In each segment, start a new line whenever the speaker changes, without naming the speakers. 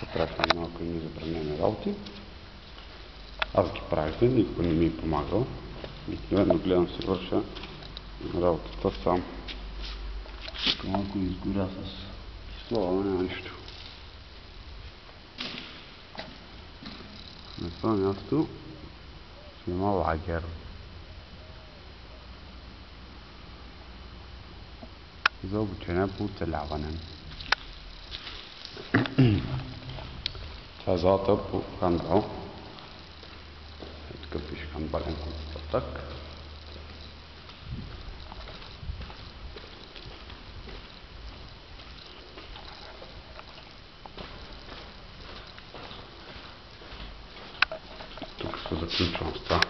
Потрапвам малко и забранени работи. Аз ги правих, никой не ми е помагал. Обикновено гледам си върша работата сам. Малко изгоря с кисло, но няма нищо. На това място има лагер. За обучение по оцеляване. Това е залата по хандбал. Е, тук пише хандбален констатак. Тук се заключвам с това,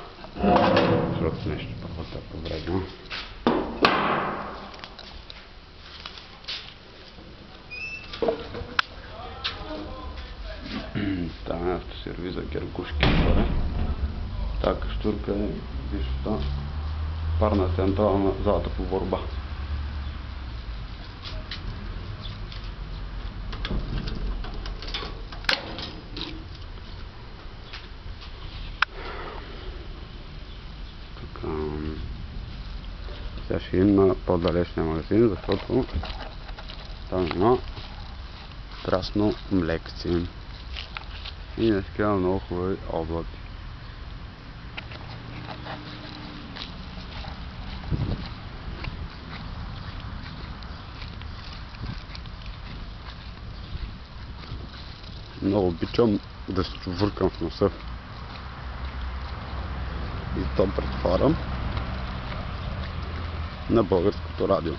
защото нещо първата е повредно. Там е автосервиза Гергушки горе. Штурка е висшата парна централа на залата по борба. Сега ще има по-далечния магазин, защото там има красно млекци. И не такива много хубави облаци. Много обичам да се чувъркам в носа. И то претварям на българското радио.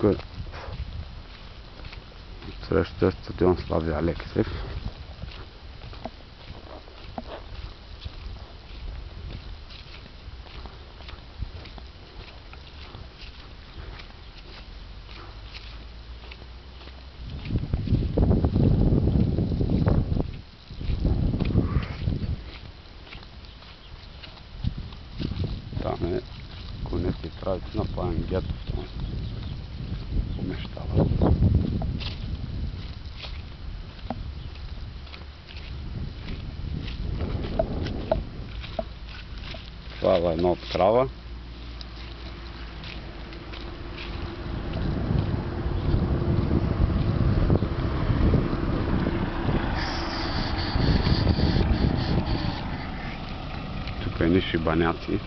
Good. Trebuie să studion slavia Alexei. Там е конец и правите на Пламен Гетов. Там помещава. Това е едно от крава. Тук едни шибаняци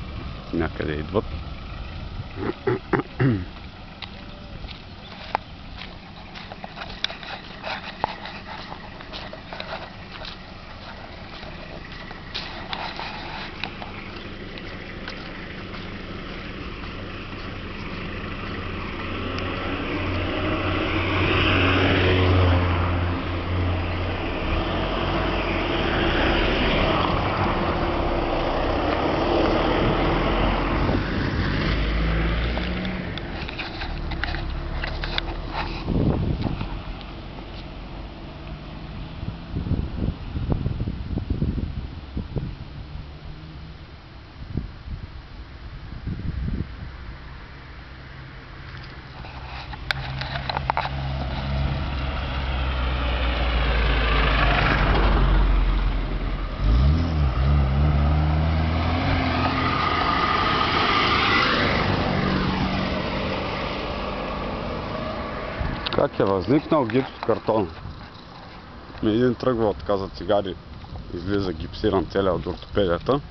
nekada i dvopi. Как е възникнал гипс в картон? Ми един тръгва от каза цигари, излиза гипсиран целия от ортопедията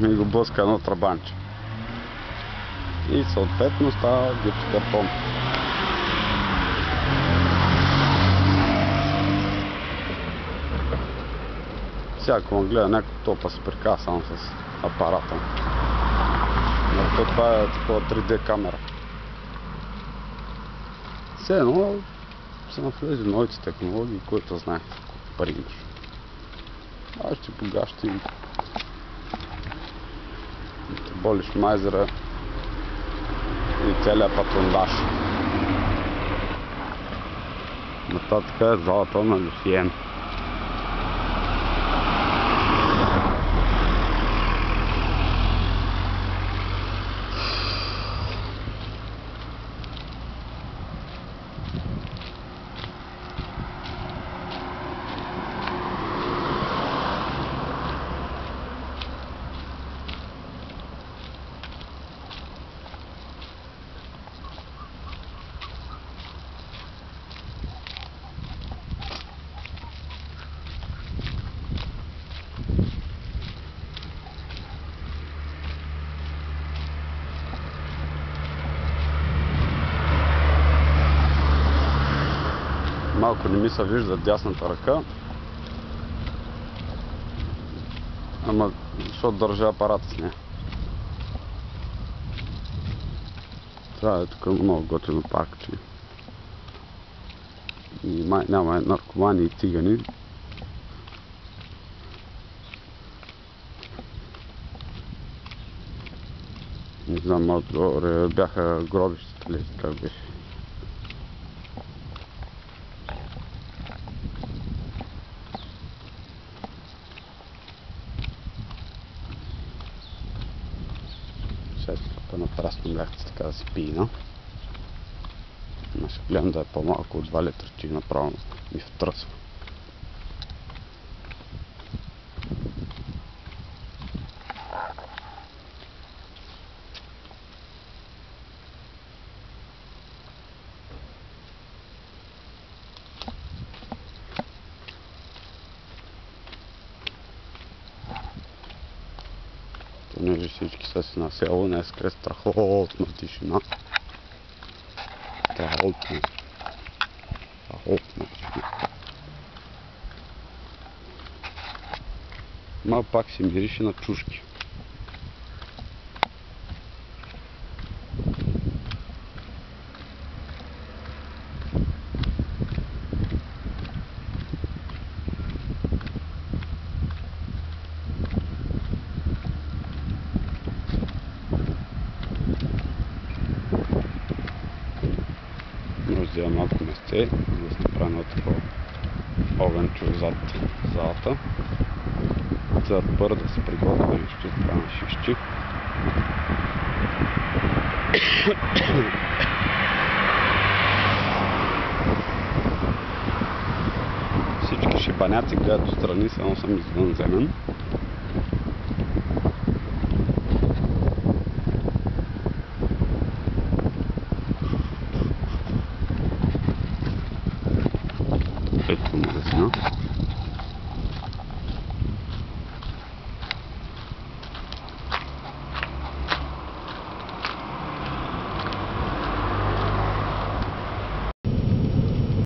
и го блъска едно трабанче. И съответно става гипс картон. Всяко ме гледа някой топа се прикава само с апарата. Това е такова 3D камера. Все едно са навлезли новите технологии, който знае пари имаш. Аз ще погащи те болиш майзера и целият патрондаж. Нататък е залата на Люсиен. Малко не ми се вижда дясната ръка. Ама, защото държа апарата с нея. Това е тук много готино паркче. И май няма наркомани и цигани. Не знам, отгоре бяха гробищата ли, как беше. Сега тук бяхте така да си пина. Но ще гледам да е по-малко от 2 литра, че направо ми втръсва. Понеже всички са си на село, днес е страхотна тишина. Страхотна. Страхотна тишина. Ма пак си мирише на чушки. Малко месте, за да се направи едно такова огънчо зад залата. За първо да се приготвя и ще правим шишчи. Всички шибаняци гледат отстрани, само съм извънземен. 嗯。